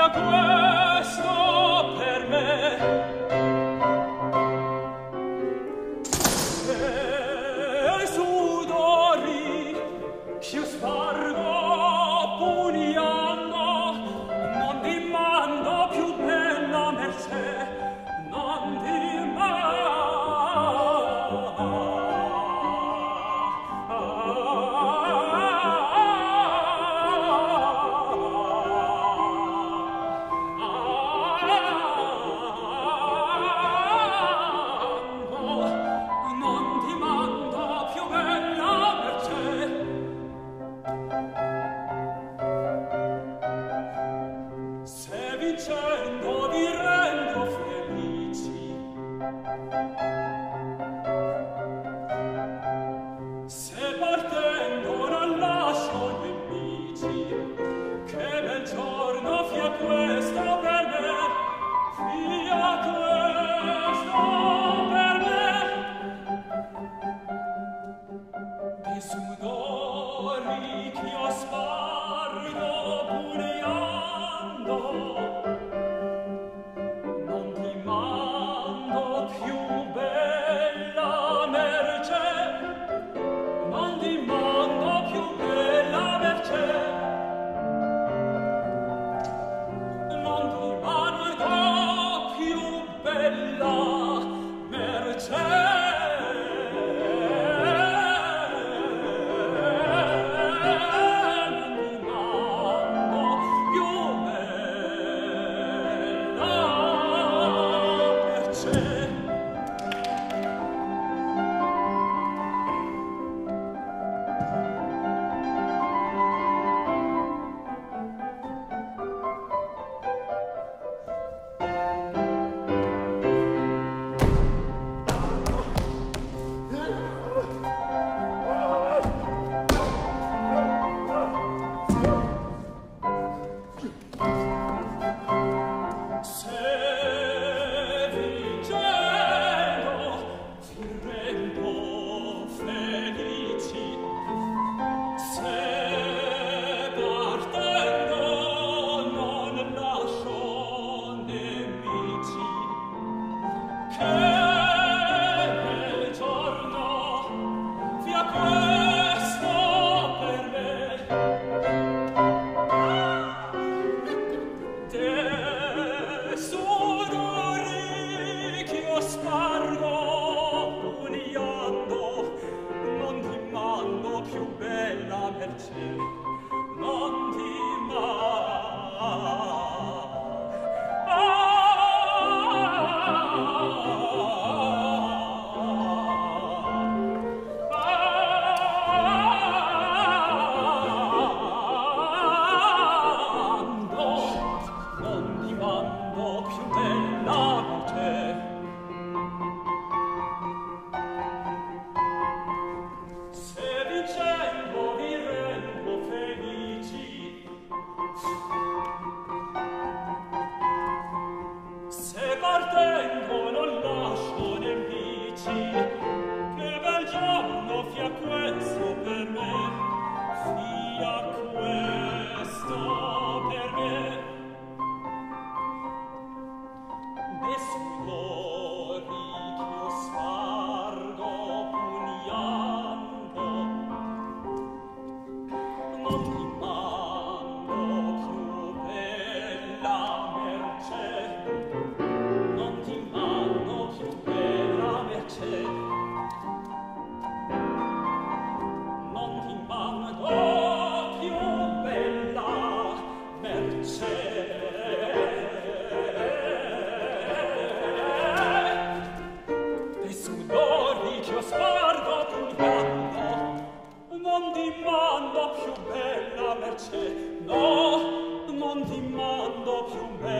sia questo to più bella merce no non ti mando più bella